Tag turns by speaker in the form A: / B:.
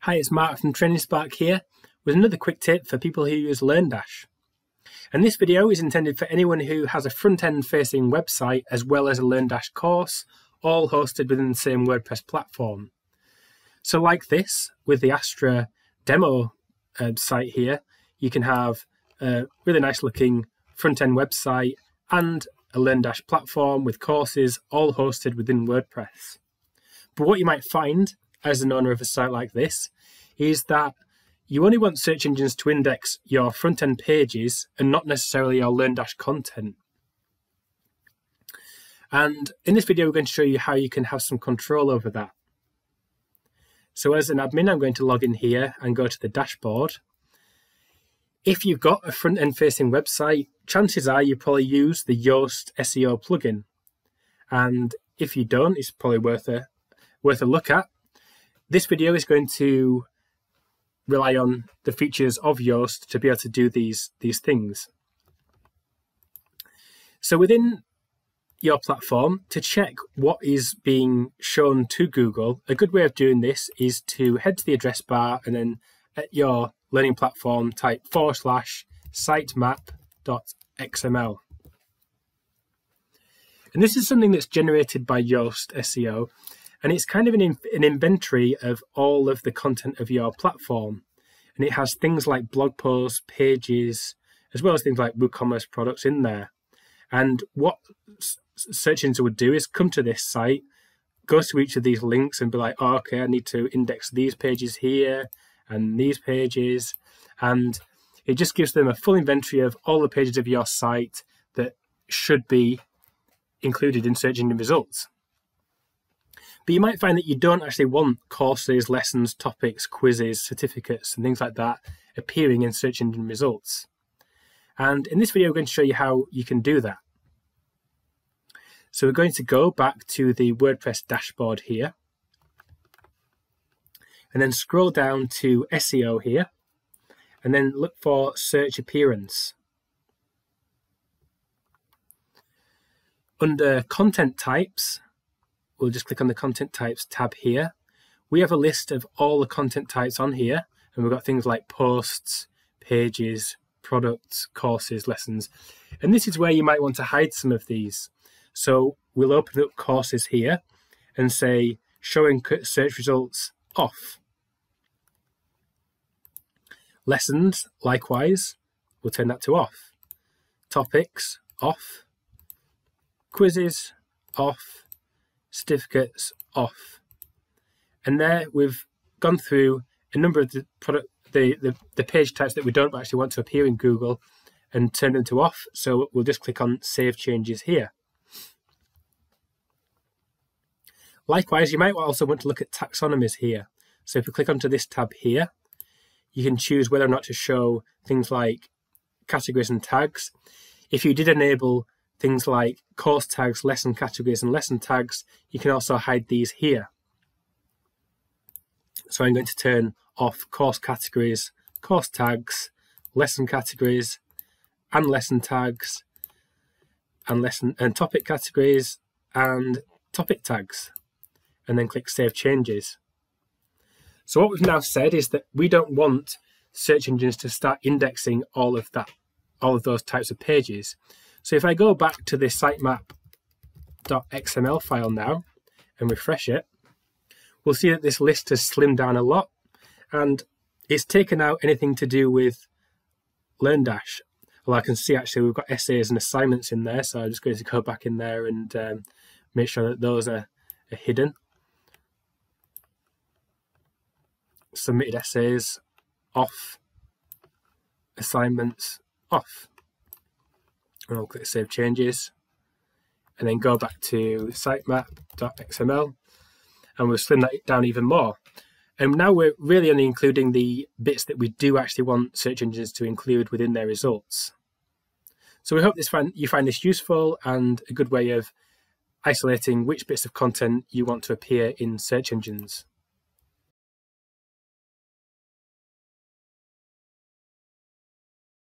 A: Hi, it's Mark from Training Spark here with another quick tip for people who use LearnDash. And this video is intended for anyone who has a front-end facing website as well as a LearnDash course, all hosted within the same WordPress platform. So like this, with the Astra demo uh, site here, you can have a really nice looking front-end website and a LearnDash platform with courses all hosted within WordPress. But what you might find as an owner of a site like this is that you only want search engines to index your front end pages and not necessarily your LearnDash content. And in this video, we're going to show you how you can have some control over that. So as an admin, I'm going to log in here and go to the dashboard. If you've got a front end facing website, chances are you probably use the Yoast SEO plugin. And if you don't, it's probably worth a worth a look at. This video is going to rely on the features of Yoast to be able to do these, these things. So within your platform, to check what is being shown to Google, a good way of doing this is to head to the address bar and then at your learning platform type forward slash sitemap.xml. And this is something that's generated by Yoast SEO and it's kind of an, an inventory of all of the content of your platform. And it has things like blog posts, pages, as well as things like WooCommerce products in there. And what search engine would do is come to this site, go to each of these links and be like, oh, okay, I need to index these pages here and these pages. And it just gives them a full inventory of all the pages of your site that should be included in search engine results. But you might find that you don't actually want courses, lessons, topics, quizzes, certificates, and things like that appearing in search engine results. And in this video, we're going to show you how you can do that. So we're going to go back to the WordPress dashboard here. And then scroll down to SEO here. And then look for search appearance. Under content types, we'll just click on the content types tab here. We have a list of all the content types on here, and we've got things like posts, pages, products, courses, lessons. And this is where you might want to hide some of these. So we'll open up courses here and say showing search results off. Lessons, likewise, we'll turn that to off. Topics, off. Quizzes, off certificates off. And there we've gone through a number of the product the, the, the page types that we don't actually want to appear in Google and turn them to off. So we'll just click on Save Changes here. Likewise, you might also want to look at taxonomies here. So if you click onto this tab here, you can choose whether or not to show things like categories and tags. If you did enable things like course tags, lesson categories, and lesson tags, you can also hide these here. So I'm going to turn off course categories, course tags, lesson categories, and lesson tags, and lesson and topic categories, and topic tags, and then click Save Changes. So what we've now said is that we don't want search engines to start indexing all of that, all of those types of pages. So if I go back to the sitemap.xml file now and refresh it, we'll see that this list has slimmed down a lot and it's taken out anything to do with LearnDash. Well, I can see actually we've got essays and assignments in there, so I'm just going to go back in there and um, make sure that those are, are hidden. Submitted essays off, assignments off and I'll click Save Changes and then go back to sitemap.xml and we'll slim that down even more. And now we're really only including the bits that we do actually want search engines to include within their results. So we hope this find, you find this useful and a good way of isolating which bits of content you want to appear in search engines.